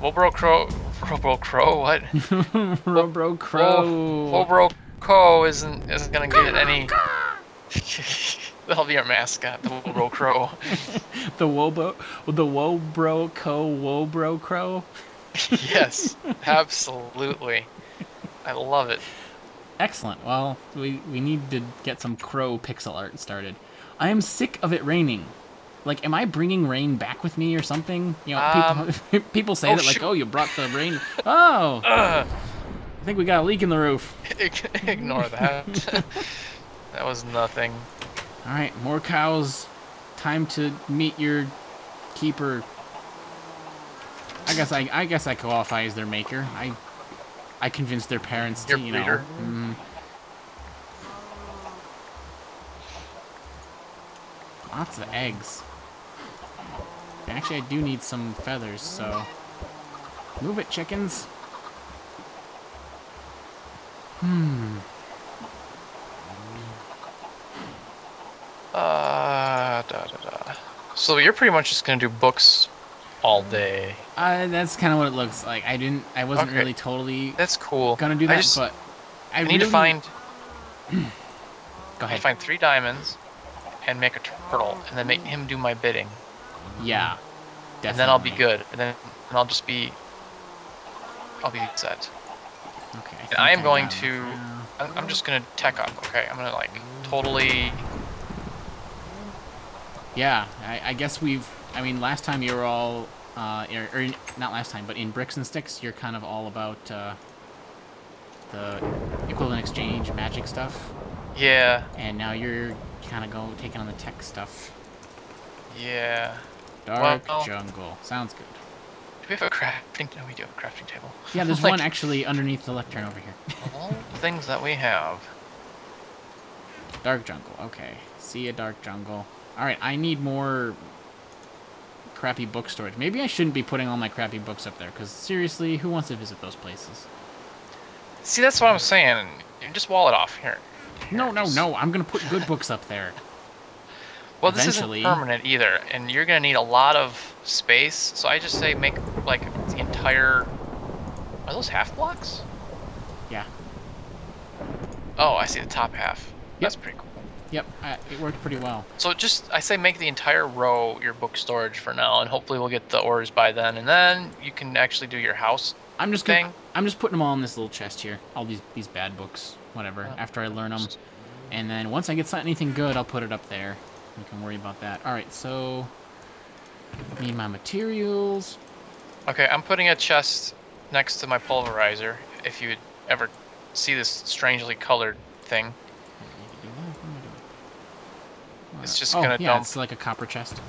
Wobro Crow. Wobro Crow. What? Robro Crow. Wobro Co isn't isn't gonna get any. That'll be our mascot, the Wobro Crow. the Wobo, the Wobro Co. Wobro Crow. yes, absolutely. I love it. Excellent. Well, we we need to get some crow pixel art started. I am sick of it raining. Like, am I bringing rain back with me or something? You know, Um, people, people say oh, that like, oh, you brought the rain. Oh, Ugh, I think we got a leak in the roof. ignore that. that was nothing. All right, more cows. Time to meet your keeper. I guess I I guess I qualify as their maker. I I convinced their parents to Your you breeder. know. Mm, lots of eggs. Actually, I do need some feathers, so move it, chickens. Hmm. Uh, da, da, da. So you're pretty much just gonna do books all day. Uh, that's kind of what it looks like. I didn't. I wasn't Okay. really totally That's cool. gonna do I that, just, but I, I need really, to find Go ahead. find three diamonds and make a turtle, and then make him do my bidding, Yeah. Definitely. and then I'll be good, and then and I'll just be I'll be set. Okay. And I am going got to. I'm, I'm just gonna tech up. Okay, I'm gonna like totally. Yeah, I, I guess we've. I mean, last time you were all, uh, or, or not last time, but in bricks and sticks, you're kind of all about uh, the equivalent exchange magic stuff, Yeah, and now you're kind of go taking on the tech stuff. yeah. Dark Well- jungle sounds good. Do we have a crafting? No, we do have a crafting table. Yeah, there's Like, one actually underneath the lectern over here. All the things that we have. Dark jungle. Okay. See a dark jungle. All right. I need more crappy book storage. Maybe I shouldn't be putting all my crappy books up there because seriously, who wants to visit those places? See, that's what I'm saying. Just wall it off here. No, no, no. I'm gonna put good books up there. Well, this Eventually- isn't permanent either, and you're gonna need a lot of space. So I just say make like the entire. Are those half blocks? Yeah. Oh, I see the top half. That's pretty cool. Yep. Uh, it worked pretty well. So just I say make the entire row your book storage for now, and hopefully we'll get the ores by then, and then you can actually do your house. I'm just gonna. I'm just putting them all in this little chest here. All these these bad books, whatever. Yeah. After I learn them, and then once I get anything good, I'll put it up there. We can worry about that. All right. So. Need my materials. Okay, I'm putting a chest next to my pulverizer. If you would ever see this strangely colored thing, It's just oh, gonna yeah, dump- it's like a copper chest.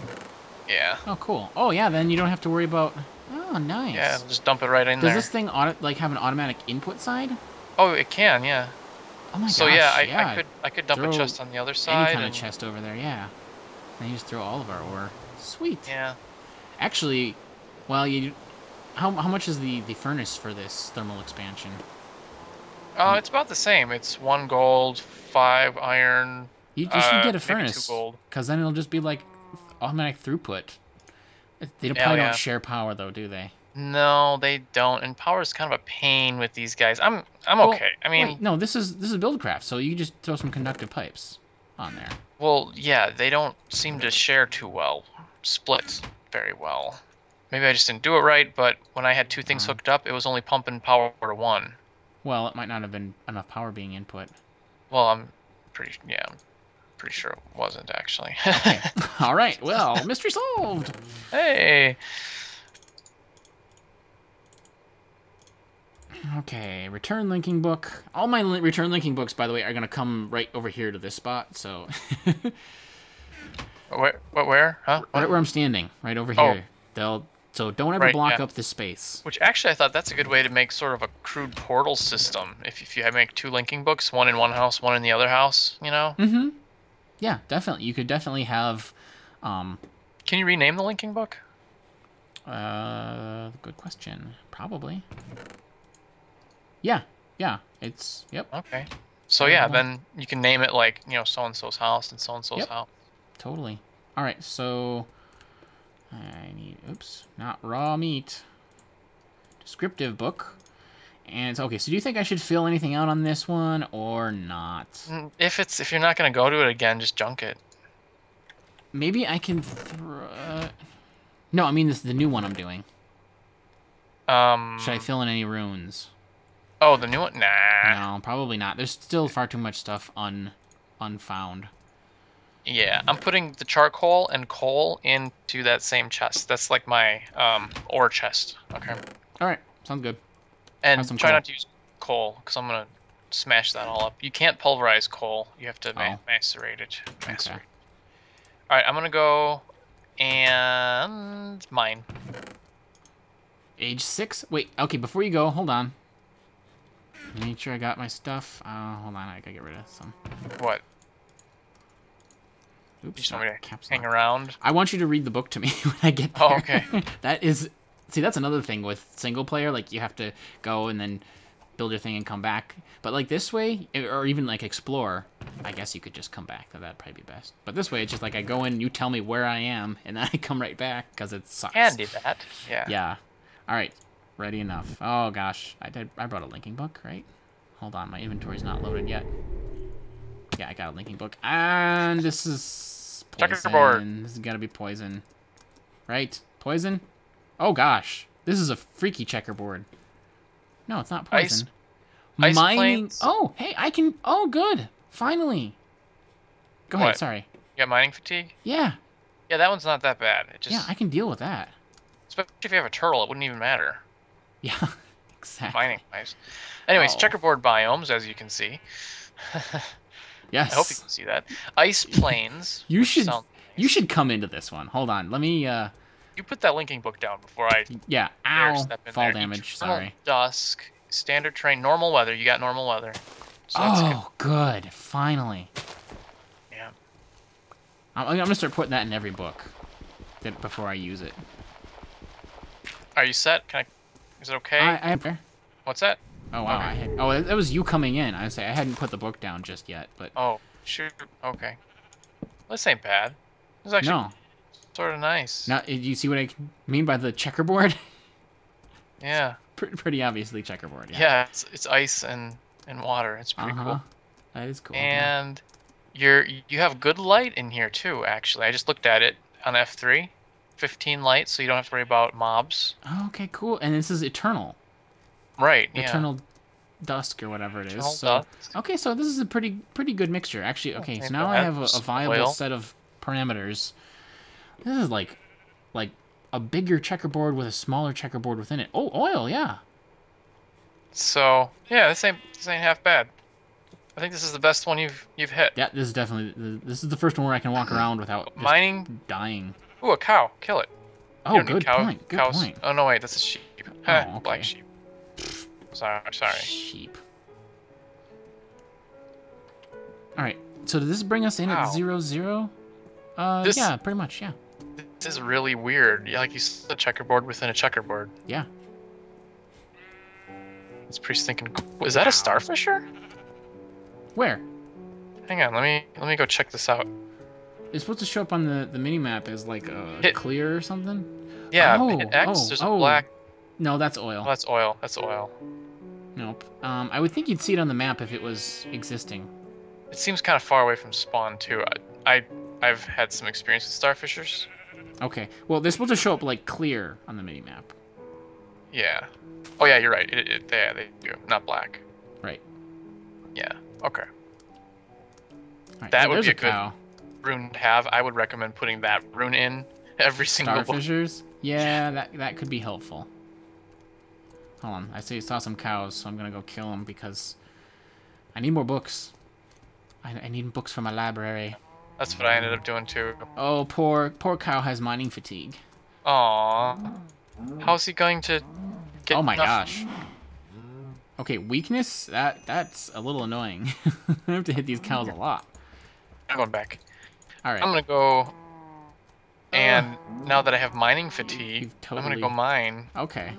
yeah, Oh, cool. Oh, yeah, then you don't have to worry about... Oh, nice. yeah, just dump it right in Does there. Does this thing auto, like have an automatic input side? Oh, it can, yeah. Oh my so gosh, yeah, I, yeah. I could I could dump Throw a chest on the other side. Any kind of chest over there, yeah. And you just throw all of our ore. Sweet. Yeah. Actually, well, you... How, how much is the, the furnace for this thermal expansion? Oh, it's about the same. It's one gold, five iron. You, you should Uh, get a furnace, because then it'll just be like automatic throughput. They Yeah, probably yeah. don't share power, though, do they? No, they don't. And power is kind of a pain with these guys. I'm I'm Well, okay. I mean, Wait, no, this is this is Buildcraft, so you just throw some conductive pipes on there. Well, yeah, they don't seem to share too well, split very well. Maybe I just didn't do it right, but when I had two things Uh-huh. hooked up, it was only pumping power to one. Well, it might not have been enough power being input. Well, I'm pretty yeah, I'm pretty sure it wasn't actually. Okay. All right. Well, mystery solved. hey, Okay. Return linking book. All my li- return linking books, by the way, are gonna come right over here to this spot. So where what where? Huh? right where I'm standing, right over Oh. here. They'll. So don't ever Right, block yeah. up this space. Which actually I thought that's a good way to make sort of a crude portal system. If if you make two linking books, one in one house, one in the other house, you know. Mm-hmm. Yeah, definitely. You could definitely have. Um. Can you rename the linking book? Uh. Good question. Probably. Yeah. Yeah. It's. Yep. Okay. So yeah, then you can name it like you know so and so's house and so and so's Yep. house. Totally. All right, so I need oops, not raw meat. descriptive book. And okay, so do you think I should fill anything out on this one or not? Mm, If it's if you're not gonna go to it again, just junk it. Maybe I can. Thro- uh... No, I mean this the new one I'm doing. Um. Should I fill in any runes? Oh, the new one? Nah. No, probably not. There's still far too much stuff un unfound. Yeah, I'm putting the charcoal and coal into that same chest. That's like my um ore chest. Okay. All right, sounds good. And try coal. not to use coal, because I'm gonna smash that all up. You can't pulverize coal. You have to ma- Oh. macerate it. Macerate. All right, I'm gonna go and mine. Age six. Wait. Okay, before you go, hold on. Make sure I got my stuff. Uh, hold on, I gotta get rid of some. What? Oops. You just want me to hang lock. around? I want you to read the book to me when I get there. Oh, okay. that is, see, that's another thing with single player. Like you have to go and then build your thing and come back. But like this way, eh, or even like explore, I guess you could just come back. That'd probably be best. But this way, it's just like I go in, you tell me where I am, and then I come right back because it sucks. Can do that. Yeah. Yeah. All right. Ready enough. Oh gosh, I did. I brought a linking book, right? Hold on, my inventory's not loaded yet. Yeah, I got a linking book, and this is poison. Checkerboard. This is gotta be poison, right? Poison. Oh gosh, this is a freaky checkerboard. No, it's not poison. ice Mining. planes? Oh, hey, I can. Oh, good. Finally. Go ahead. Sorry. You got mining fatigue? Yeah. Yeah, that one's not that bad. It just, Yeah, I can deal with that. especially if you have a turtle, it wouldn't even matter. Yeah. exactly. Mining wise. Anyways, Oh. checkerboard biomes, as you can see. Yes. I hope you can see that. Ice plains. You should- sound- You should come into this one. Hold on. Let me, uh, You put that linking book down before I yeah. Ow. step in Fall there. damage. Eternal Sorry. Dusk, standard terrain, normal weather. You got normal weather. So that's good. Oh, good. Finally. Yeah. I'm, I'm gonna start putting that in every book before I use it. Are you set? Can I? Is it okay? I, I. What's that? Oh wow. Okay. Had, oh, that was you coming in. I say I hadn't put the book down just yet, but Oh, shoot. Okay. This ain't bad. This is actually no. sort of nice. Now, do you see what I mean by the checkerboard? Yeah. Pre- Pretty obviously checkerboard. Yeah. Yeah. it's, it's ice and and water. It's pretty Uh-huh. cool. That is cool. yeah. And you're you have good light in here too. Actually, I just looked at it on F3. 15 light, so you don't have to worry about mobs. Oh, okay, cool. And this is eternal. Right. Yeah. Eternal dusk or whatever it is. Eternal so, dust. Okay, so this is a pretty pretty good mixture. Actually, okay, so now I have a, a viable oil. set of parameters. This is like like a bigger checkerboard with a smaller checkerboard within it. Oh, oil, yeah. So yeah, this ain't this ain't half bad. I think this is the best one you've you've hit. Yeah, this is definitely this is the first one where I can walk around without just Mining. dying. Ooh, a cow. Kill it. You Oh, need good cow- point. Good cows. point. Oh no, wait, that's a sheep. Oh, Heh, Black sheep. Sorry, sorry. Sheep. All right. So does this bring us in Wow. at zero zero? Uh, This- yeah, pretty much. Yeah. This is really weird. Yeah, like you said, a checkerboard within a checkerboard. Yeah. It's pretty stinking. Cool. Is that a star fissure? Where? Hang on, let me let me go check this out. It's supposed to show up on the the mini map as like a Hit- clear or something. Yeah, Oh, X. oh, there's a oh. black. No, that's oil. Oh, that's oil. That's oil. Nope. Um, I would think you'd see it on the map if it was existing. It seems kind of far away from spawn too. I, I I've had some experience with star fissures. Okay. Well, they're supposed to show up like clear on the mini map. Yeah. Oh yeah, you're right. It, it, yeah, they do. Not black. Right. Yeah. Okay. Right, That would be a a good cow. Rune to have. I would recommend putting that rune in every single book. Star fissures. Yeah, that that could be helpful. Hold on. I see saw some cows, so I'm gonna go kill them because I need more books. I, I need books for my library. That's what I ended up doing too. Oh, poor poor cow has mining fatigue. Aww. How's he going to get oh my enough- gosh. Okay, weakness. That that's a little annoying. I have to hit these cows a lot. I'm going back. All right. I'm gonna go. Oh. And now that I have mining fatigue, You've I'm gonna go mine. Okay.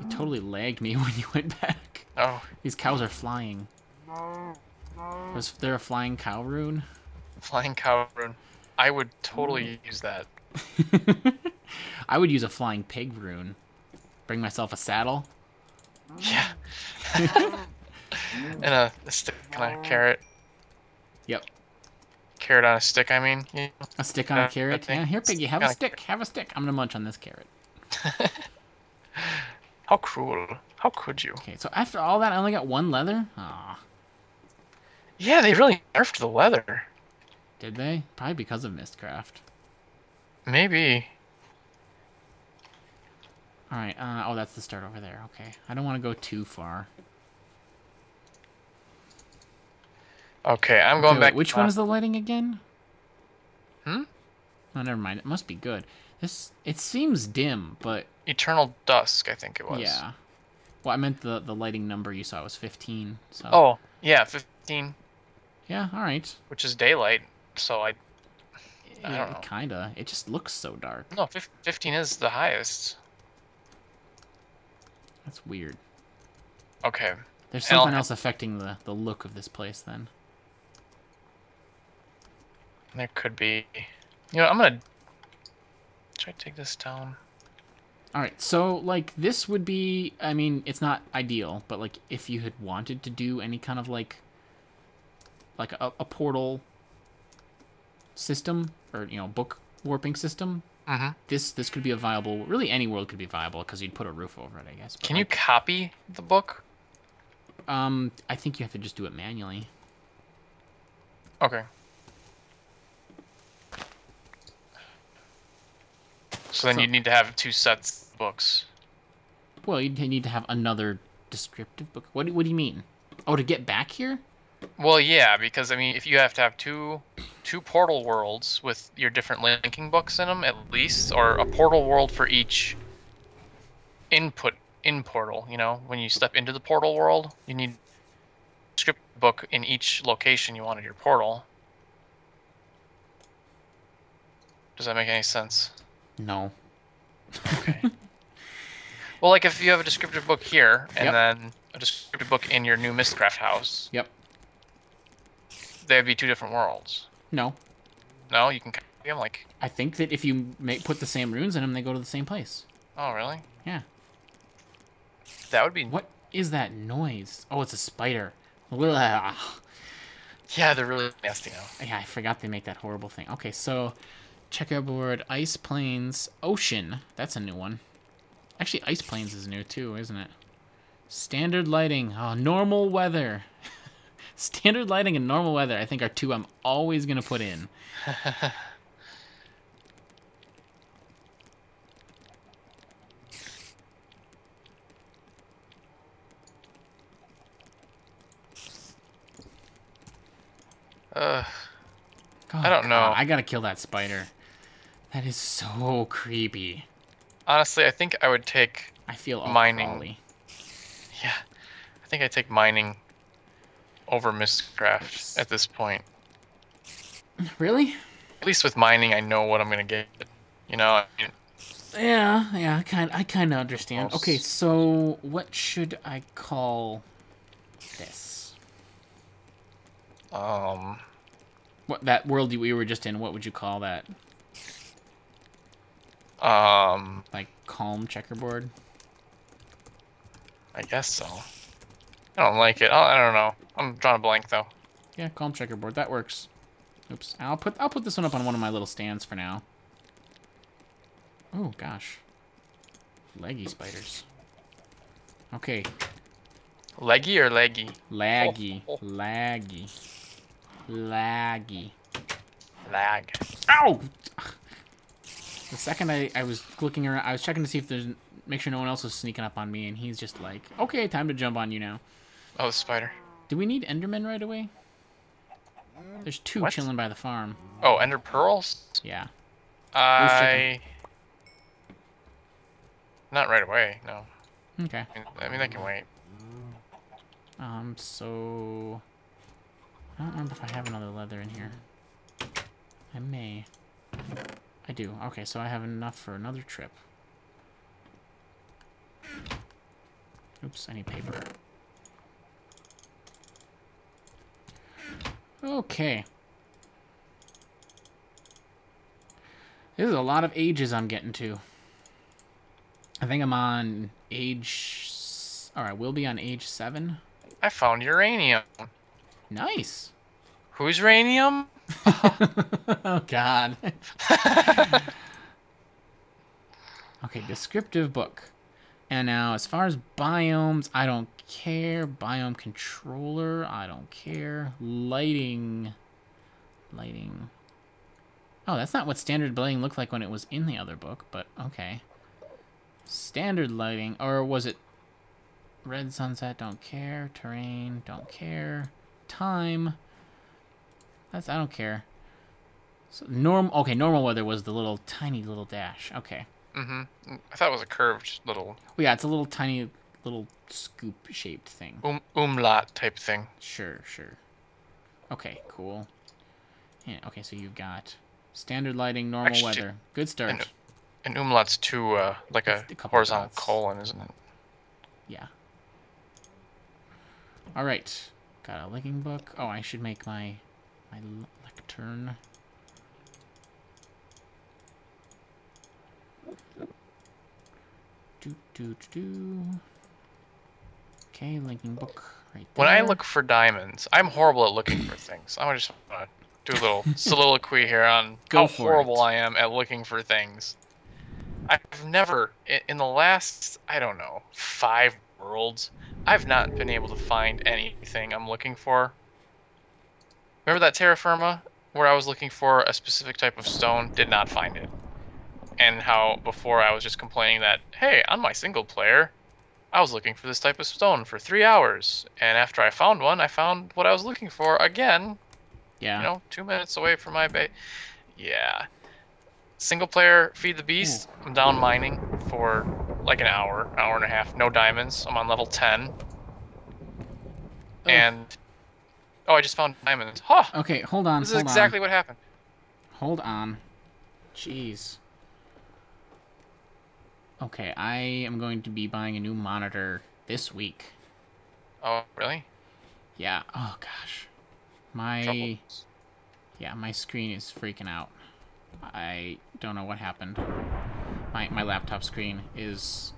You totally lagged me when you went back. Oh, These cows are flying. Was there a flying cow rune? flying cow rune. I would totally use that. I would use a flying pig rune. Bring myself a saddle. Yeah. and a, a stick and a carrot. Carrot on a stick, I mean. Yeah. A stick on Uh, a carrot. Yeah, here, piggy, have a stick. Have a stick. I'm gonna munch on this carrot. How cruel. How could you? Okay, so after all that, I only got one leather. Aw, Yeah, they really nerfed the leather. did they? Probably because of Mystcraft. Maybe. All right. Uh, oh, that's the start over there. Okay. I don't want to go too far. Okay, I'm going back. which one is the lighting again? Hmm? Oh, never mind. It must be good. This it seems dim, but Eternal Dusk, I think it was. yeah. Well, I meant the the lighting number you saw was 15. So Oh, yeah, 15, yeah. All right. which is daylight. So I. I Yeah, don't know. kinda. It just looks so dark. No, 15 is the highest. That's weird. Okay. There's something else affecting the the look of this place then. There could be. You know, I'm gonna try to take this down. All right, so like this would be I mean, it's not ideal, but like if you had wanted to do any kind of like like a, a portal system or you know, book warping system, Mm-hmm. this this could be a viable really any world could be viable because you'd put a roof over it, I guess. But Can you like, copy the book? um I think you have to just do it manually. Okay. So then So- you'd need to have two sets of books. Well, you'd need to have another descriptive book. What do, what do you mean? Oh, to get back here? Well, yeah, because I mean, if you have to have two two portal worlds with your different linking books in them at least, or a portal world for each input in portal. You know, when you step into the portal world, you need a script book in each location you wanted your portal. Does that make any sense? No. Okay. well, like if you have a descriptive book here and Yep. then a descriptive book in your new Mystcraft house, Yep. they'd be two different worlds. No. No, you can copy them like. I think that if you make, put the same runes in them, they go to the same place. Oh, really? Yeah. That would be. What is that noise? Oh, it's a spider. Ugh. Yeah, they're really nasty now. Yeah, I forgot they make that horrible thing. Okay, so checkerboard, ice plains, ocean. That's a new one. Actually, ice plains is new too, isn't it? Standard lighting. Oh, normal weather. Standard lighting and normal weather, I think, are two I'm always gonna put in. Oh, I don't know. God, I gotta kill that spider. That is so creepy. honestly, I think I would take. I feel Mining. crawly. Yeah, I think I take mining over Mystcraft at this point. Really? At least with mining, I know what I'm gonna get. You know, I mean, Yeah, yeah, I kind I kind of understand. Well, Okay, so what should I call this? um, What that world we were just in? What would you call that? Um, Like calm checkerboard? I guess so. I don't like it. I don't know. I'm drawing a blank though. Yeah, calm checkerboard. That works. Oops. I'll put I'll put this one up on one of my little stands for now. Oh gosh. Leggy spiders. Okay, Leggy or leggy? laggy, Oh, oh. laggy, laggy. Lag. Ow! The second I, I was looking around, I was checking to see if there's, make sure no one else was sneaking up on me, and he's just like, okay, time to jump on you now. Oh, the spider. Do we need Endermen right away? There's two What? chilling by the farm. Oh, ender pearls. Yeah. I. Not right away. No. Okay. I mean- I mean, I can wait. Um, so... I don't remember if I have another leather in here. I may. I do. Okay, so I have enough for another trip. Oops, I need paper. Okay. This is a lot of ages I'm getting to. I think I'm on age. All right, we'll be on age seven. I found uranium. Nice. Who's uranium? oh God. okay, descriptive book. And now, as far as biomes, I don't care. Biome controller, I don't care. Lighting, lighting. Oh, that's not what standard lighting looked like when it was in the other book, but okay. Standard lighting, or was it red sunset? Don't care. Terrain, don't care. Time. That's I don't care. So norm. Okay, normal weather was the little tiny little dash. Okay. Mm-hmm. I thought it was a curved little Well, yeah, it's a little tiny little scoop shaped thing. um, umlaut type thing. Sure, sure. Okay, cool. Yeah, okay, so you've got standard lighting, normal Actually, weather. Good start. and- And umlaut's too uh, like a a horizontal dots. colon, isn't it? Yeah. All right. Got a linking book. Oh, I should make my my lectern. Do do do. Okay, linking book right there. When I look for diamonds, I'm horrible at looking for things. I just gonna just do a little soliloquy here on Go how horrible it. I am at looking for things. I've never, in the last, I don't know, five worlds, I've not been able to find anything I'm looking for. Remember that terra firma where I was looking for a specific type of stone? Did not find it. And how before I was just complaining that, hey, on my single player, I was looking for this type of stone for three hours, and after I found one, I found what I was looking for again. Yeah. You know, two minutes away from my base. Yeah. Single player, feed the beast. Hmm. I'm down mining for like an hour, hour and a half. No diamonds. I'm on level ten. And oh, I just found diamonds. Huh. Okay, hold on. This is exactly on. what happened. Hold on. Jeez. Okay, I am going to be buying a new monitor this week. Oh, really? Yeah. Oh gosh. My Troubles. yeah, my screen is freaking out. I don't know what happened. My my laptop screen is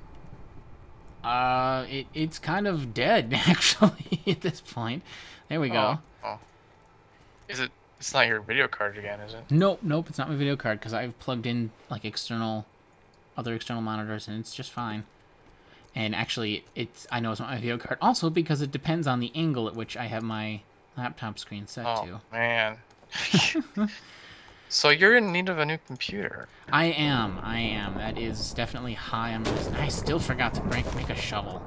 uh it it's kind of dead actually at this point. There we go. Oh, oh. Is it? It's not your video card again, is it? Nope, nope, it's not my video card because I've plugged in like external, other external monitors and it's just fine. And actually, it's I know it's not my video card also because it depends on the angle at which I have my laptop screen set Oh to. man. so you're in need of a new computer. I am, I am. That is definitely high on the list. I still forgot to break, make a shovel.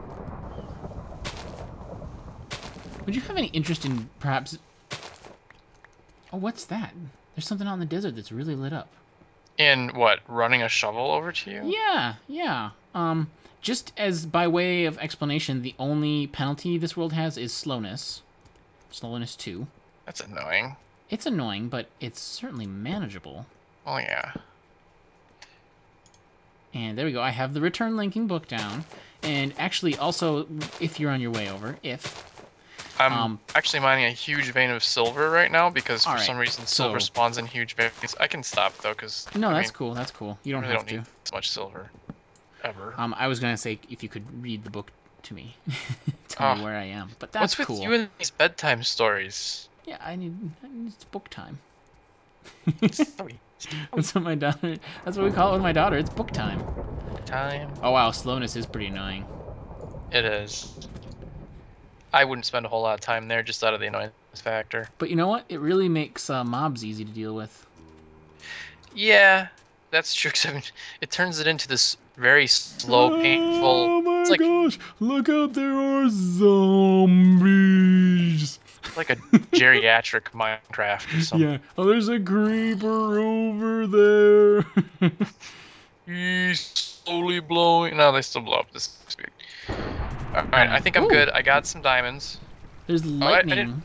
Would you have any interest in perhaps? Oh, what's that? There's something out in the desert that's really lit up. In what? Running a shovel over to you? Yeah, yeah. Um, just as by way of explanation, the only penalty this world has is slowness. Slowness 2. That's annoying. It's annoying, but it's certainly manageable. Oh yeah. And there we go. I have the return linking book down. And actually, also, if you're on your way over, if I'm Um, actually mining a huge vein of silver right now because for Alright, some reason silver so- spawns in huge veins. I can stop though because no, I that's mean, cool. That's cool. You don't really have don't to. need as much silver ever. Um, I was gonna say if you could read the book to me, tell me Ah. where I am. But that's What's with cool. you and these bedtime stories? Yeah, I need. I need it's book time. Story That's what my daughter. That's what we call it with my daughter. It's book time. time. Oh wow, slowness is pretty annoying. It is. I wouldn't spend a whole lot of time there just out of the annoyance factor. But you know what? It really makes uh, mobs easy to deal with. Yeah, that's true. Except it turns it into this very slow, painful. Oh my like gosh! Look up, there are zombies. Like a geriatric Minecraft or something. Yeah. Oh, there's a creeper over there. He's slowly blowing. No, they still blow up this is speed. All right, I think I'm Ooh. good. I got some diamonds. there's I lightning. didn't-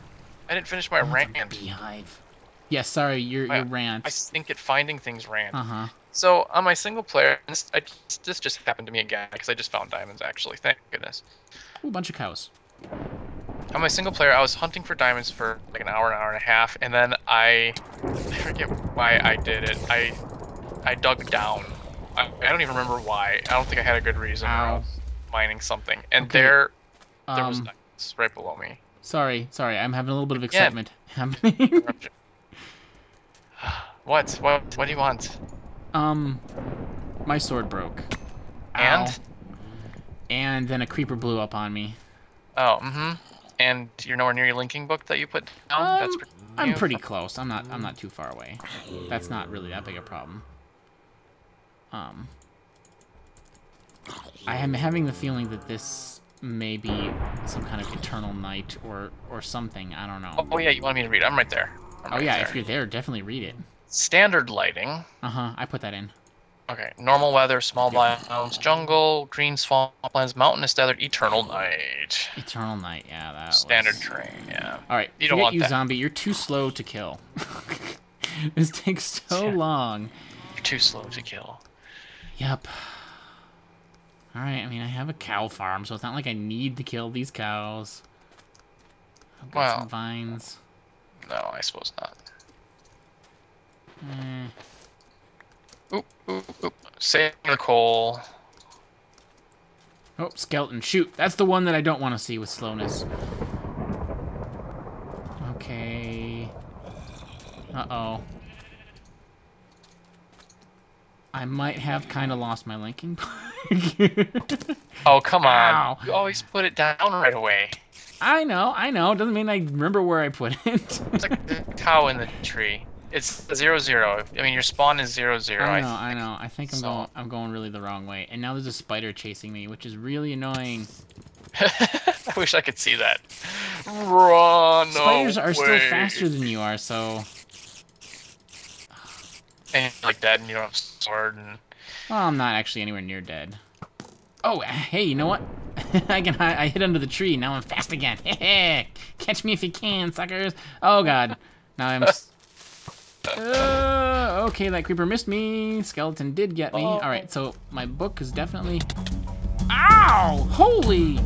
I didn't finish my Oh, rant. beehive. Yeah, sorry, your My- your rant. I stink at finding things rant. Uh huh. So on my single player, this, I, this just happened to me again because I just found diamonds actually. Thank goodness. Ooh, bunch of cows. On my single player, I was hunting for diamonds for like an hour, an hour and a half, and then I, I forget why I did it. I, I dug down, I, I don't even remember why. I don't think I had a good reason. Was mining something, and Okay, there, there was Um, diamonds right below me. sorry, sorry. I'm having a little bit of excitement happening. What? What? What do you want? um, my sword broke. And? Ow. And then a creeper blew up on me. Oh, mm-hmm. And you're nowhere near your linking book that you put down. That's Um, pretty I'm new. pretty close. I'm not. I'm not too far away. That's not really that big a problem. Um, I am having the feeling that this may be some kind of eternal night or or something. I don't know. Oh yeah, you want me to read? I'm right there. I'm Oh right yeah, there. if you're there, definitely read it. standard lighting. Uh huh. I put that in. Okay, normal weather, small biomes, jungle, green swamplands, mountainous desert, eternal night. Eternal night. Yeah, that Standard was... terrain. Yeah. All right. You don't want you, that. zombie. You're too slow to kill. this takes so Yeah. long. You're too slow to kill. Yep. Alright, I mean, I have a cow farm, so it's not like I need to kill these cows. I've got Well. some vines. No, I suppose not. Eh. Oop, oop, Save the. Oh, skeleton. Shoot, that's the one that I don't want to see with slowness. Okay. Uh-oh. I might have kind of lost my linking. Oh, come on. Ow. You always put it down right away. I know, I know. Doesn't mean I remember where I put it. It's like the cow in the tree. It's zero zero. I mean, your spawn is zero zero. I know, I know. I think I'm So- going I'm going really the wrong way. And now there's a spider chasing me, which is really annoying. I wish I could see that. Run Spiders are still faster than you are, so And you're like that, and you don't have sword, and well, I'm not actually anywhere near dead. Oh, hey, you know what? I can I, I hit under the tree. Now I'm fast again. Catch me if you can, suckers. Oh god. Now I'm uh, okay, that creeper missed me. Skeleton did get me. Oh. All right, so my book is definitely Ow! Holy